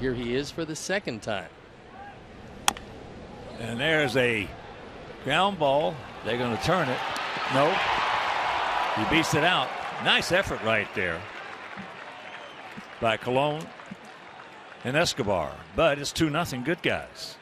Here he is for the second time. And there's a ground ball. They're going to turn it. Nope. He beats it out. Nice effort right there by Colon and Escobar. But it's 2 nothing. good guys.